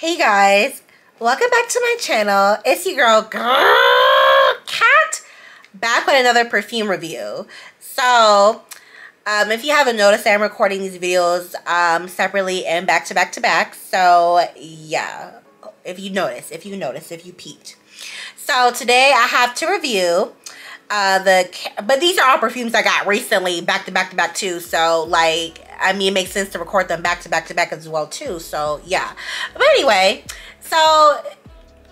Hey guys, welcome back to my channel. It's your girl, Cat, back with another perfume review. So, um, if you haven't noticed, I'm recording these videos um, separately and back to back to back. So, yeah, if you notice, if you notice, if you peeped. So, today I have to review uh, the, but these are all perfumes I got recently back to back to back too. So, like, I mean, it makes sense to record them back to back to back as well too. So yeah. But anyway, so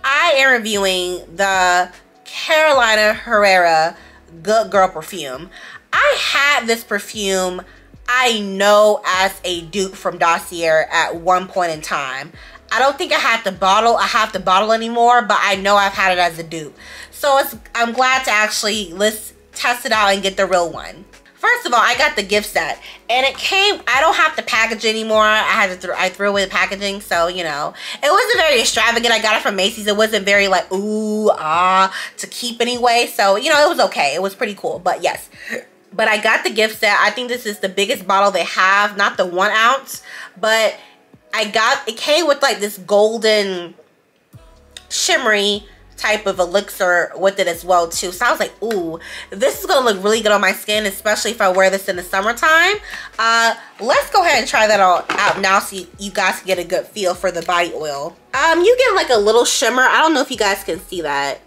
I am reviewing the Carolina Herrera Good Girl perfume. I had this perfume I know as a dupe from Dossier at one point in time. I don't think I have the bottle. I have the bottle anymore, but I know I've had it as a dupe. So I'm glad to actually let's test it out and get the real one. First of all, I got the gift set and it came, I don't have to package anymore. I had to, th I threw away the packaging. So, you know, it wasn't very extravagant. I got it from Macy's. It wasn't very like, ooh, ah, to keep anyway. So, you know, it was okay. It was pretty cool, but yes. But I got the gift set. I think this is the biggest bottle they have, not the one ounce, but I got, it came with like this golden shimmery type of elixir with it as well too. So I was like, ooh, this is gonna look really good on my skin, especially if I wear this in the summertime. Uh, let's go ahead and try that all out now so you, you guys can get a good feel for the body oil. Um, you get like a little shimmer. I don't know if you guys can see that.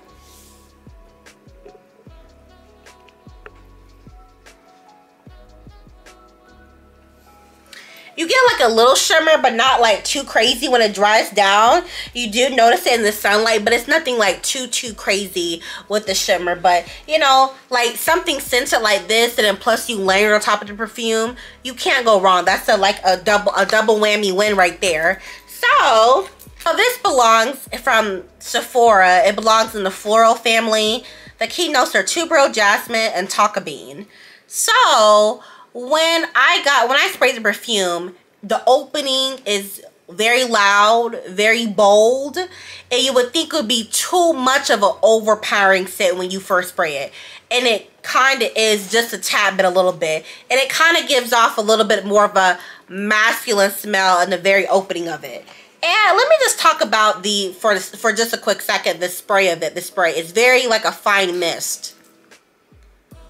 You get like a little shimmer but not like too crazy when it dries down you do notice it in the sunlight but it's nothing like too too crazy with the shimmer but you know like something scented like this and then plus you layer on top of the perfume you can't go wrong that's a like a double a double whammy win right there so so this belongs from Sephora. It belongs in the floral family. The key notes are tuberose, jasmine, and tonka bean. So when I got, when I sprayed the perfume, the opening is very loud, very bold, and you would think it would be too much of an overpowering scent when you first spray it. And it kind of is just a tad bit, a little bit. And it kind of gives off a little bit more of a masculine smell in the very opening of it. And let me just talk about the, for, for just a quick second, the spray of it, the spray. It's very like a fine mist.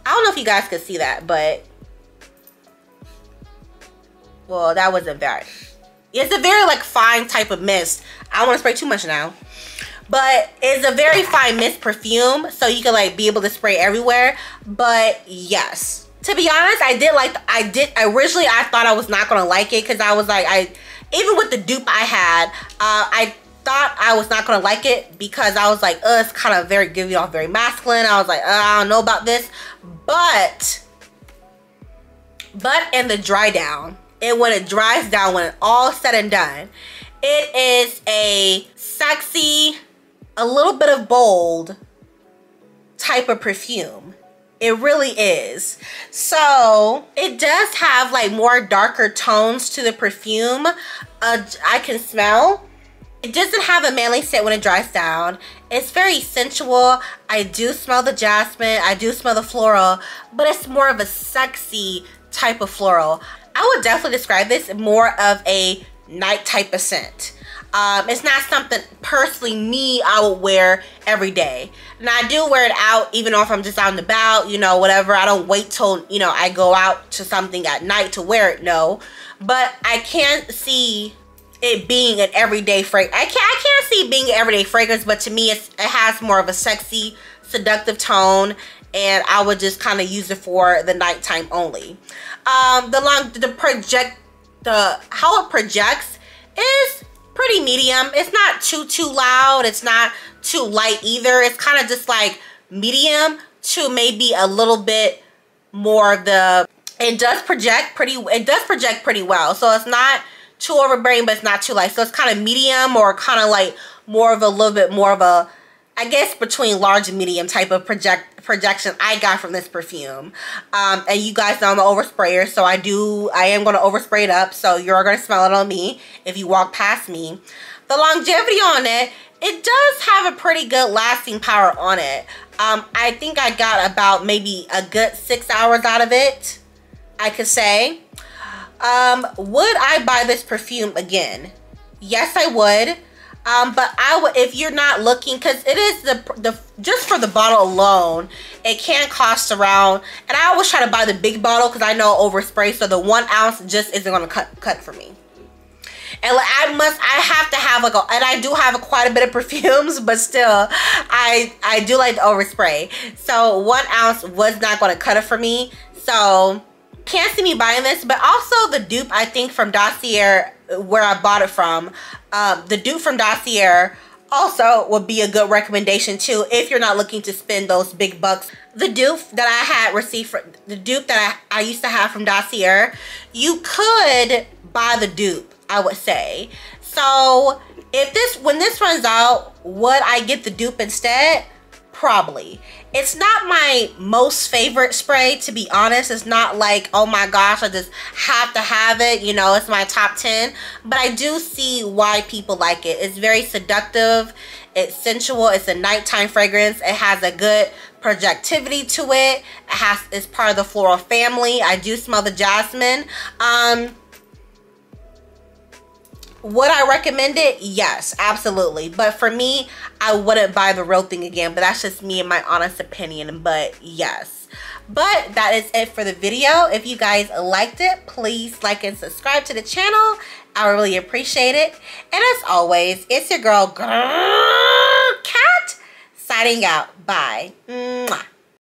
I don't know if you guys can see that, but well, that wasn't very. It's a very like fine type of mist. I don't want to spray too much now. But it's a very fine mist perfume. So you can like be able to spray everywhere. But yes. To be honest, I did like, I did, originally I thought I was not going to like it. Because I was like, I, even with the dupe I had, uh, I thought I was not to like it. Because I was like, uh, it's kind of very, giving off very masculine. I was like, I don't know about this. But, but in the dry down, and when it dries down, when it's all said and done, it is a sexy, a little bit of bold type of perfume. It really is. So it does have like more darker tones to the perfume. Uh, I can smell. It doesn't have a manly scent when it dries down. It's very sensual. I do smell the jasmine. I do smell the floral, but it's more of a sexy type of floral. I would definitely describe this more of a night type of scent. Um, it's not something personally me I would wear every day. Now I do wear it out even if I'm just out and about, you know, whatever. I don't wait till, you know, I go out to something at night to wear it, no. But I can't see it being an everyday fragrance. I can't, I can't see being an everyday fragrance, but to me it has more of a sexy, seductive tone and I would just kind of use it for the nighttime only. Um, the long, the project, the how it projects is pretty medium. It's not too too loud. It's not too light either. It's kind of just like medium to maybe a little bit more of the. It does project pretty. It does project pretty well. So it's not too overbearing, but it's not too light. So it's kind of medium or kind of like more of a little bit more of a I guess between large and medium type of project projection I got from this perfume. Um, and you guys know I'm an oversprayer, so I do, I am going to overspray it up, so you're going to smell it on me if you walk past me. The longevity on it, it does have a pretty good lasting power on it. Um, I think I got about maybe a good six hours out of it, I could say. Um, would I buy this perfume again? Yes, I would. Um, but I would, if you're not looking, because it is the the just for the bottle alone, it can cost around. And I always try to buy the big bottle because I know overspray, so the one ounce just isn't gonna cut cut for me. And like I must, I have to have like a, and I do have a, quite a bit of perfumes, but still, I I do like the overspray. So one ounce was not gonna cut it for me. So can't see me buying this, but also the dupe I think from Dossier where I bought it from. Um, the dupe from Dossier also would be a good recommendation too if you're not looking to spend those big bucks. The dupe that I had received for the dupe that I, I used to have from Dossier, you could buy the dupe, I would say. So if this when this runs out, would I get the dupe instead? Probably. It's not my most favorite spray, to be honest. It's not like, oh my gosh, I just have to have it. You know, it's my top 10. But I do see why people like it. It's very seductive. It's sensual. It's a nighttime fragrance. It has a good projectivity to it. It has it's part of the floral family. I do smell the jasmine. Um, would I recommend it? Yes, absolutely. But for me, I wouldn't buy the real thing again. But that's just me and my honest opinion. But yes. But that is it for the video. If you guys liked it, please like and subscribe to the channel. I really appreciate it. And as always, it's your girl, Cat, signing out. Bye. Mwah.